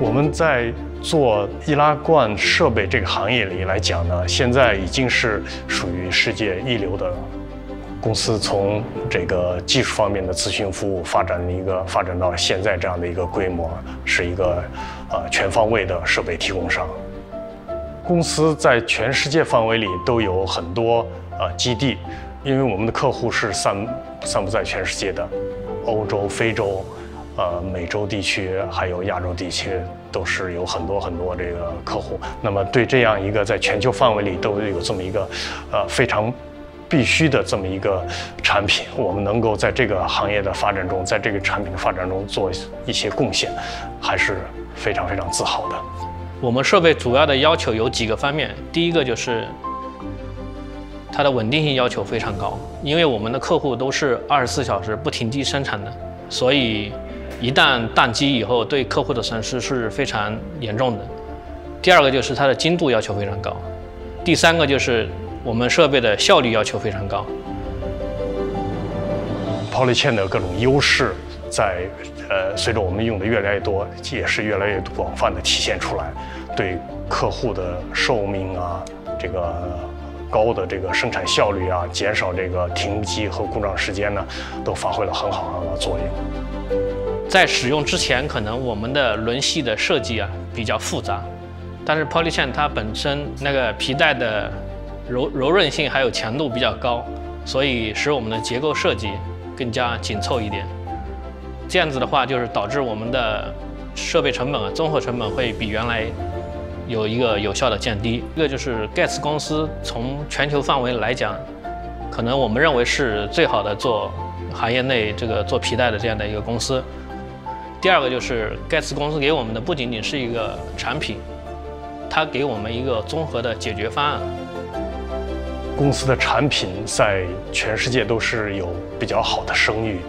我们在做易拉罐设备这个行业里来讲呢，现在已经是属于世界一流的公司，从这个技术方面的咨询服务发展一个发展到现在这样的一个规模，是一个呃全方位的设备提供商。公司在全世界范围里都有很多呃基地，因为我们的客户是散散布在全世界的，欧洲、非洲。呃，美洲地区还有亚洲地区都是有很多很多这个客户。那么，对这样一个在全球范围里都有这么一个，呃，非常必须的这么一个产品，我们能够在这个行业的发展中，在这个产品的发展中做一些贡献，还是非常非常自豪的。我们设备主要的要求有几个方面，第一个就是它的稳定性要求非常高，因为我们的客户都是二十四小时不停机生产的，所以。一旦宕机以后，对客户的损失是非常严重的。第二个就是它的精度要求非常高，第三个就是我们设备的效率要求非常高。Polychain 的各种优势，在呃随着我们用的越来越多，也是越来越广泛的体现出来，对客户的寿命啊，这个高的这个生产效率啊，减少这个停机和故障时间呢，都发挥了很好的作用。在使用之前，可能我们的轮系的设计啊比较复杂，但是 Polychain 它本身那个皮带的柔柔韧性还有强度比较高，所以使我们的结构设计更加紧凑一点。这样子的话，就是导致我们的设备成本啊，综合成本会比原来有一个有效的降低。一个就是盖茨公司从全球范围来讲，可能我们认为是最好的做行业内这个做皮带的这样的一个公司。第二个就是盖茨公司给我们的不仅仅是一个产品，它给我们一个综合的解决方案。公司的产品在全世界都是有比较好的声誉。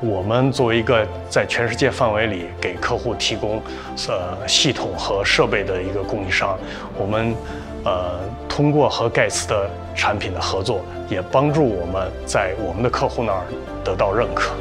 我们作为一个在全世界范围里给客户提供呃系统和设备的一个供应商，我们呃通过和盖茨的产品的合作，也帮助我们在我们的客户那儿得到认可。